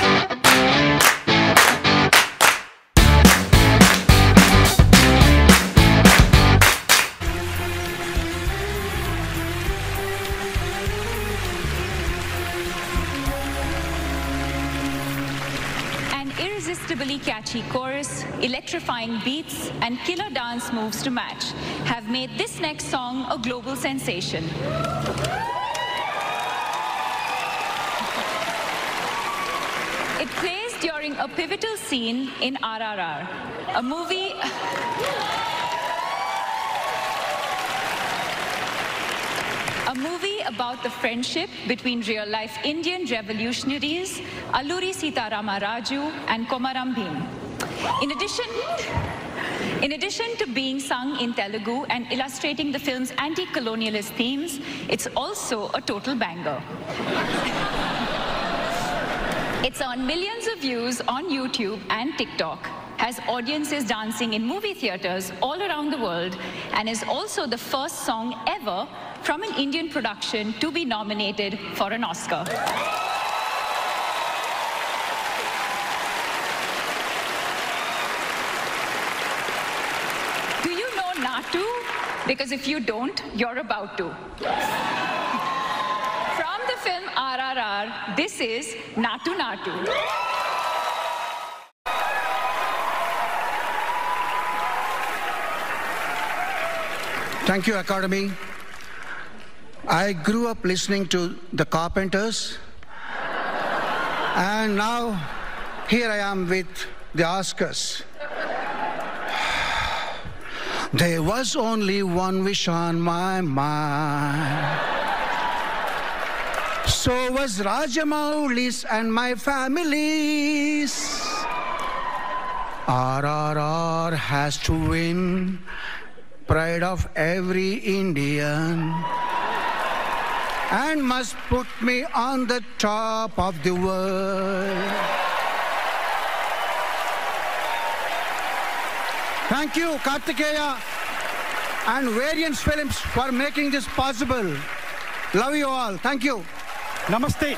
An irresistibly catchy chorus, electrifying beats, and killer dance moves to match have made this next song a global sensation. During a pivotal scene in RRR, a movie. A movie about the friendship between real life Indian revolutionaries Alluri Sitarama Raju and Komaram Bhim. In addition, in addition to being sung in Telugu and illustrating the film's anti colonialist themes, it's also a total banger. It's earned millions of views on YouTube and TikTok, has audiences dancing in movie theaters all around the world, and is also the first song ever from an Indian production to be nominated for an Oscar. Do you know Natu? Because if you don't, you're about to. This is Natu Natu. Thank you, Academy. I grew up listening to the Carpenters, and now here I am with the Oscars. There was only one wish on my mind. So was Rajamouli's and my family's. RRR has to win, pride of every Indian, and must put me on the top of the world. Thank you, Kartikeya and Variance Films for making this possible. Love you all. Thank you. ナマステ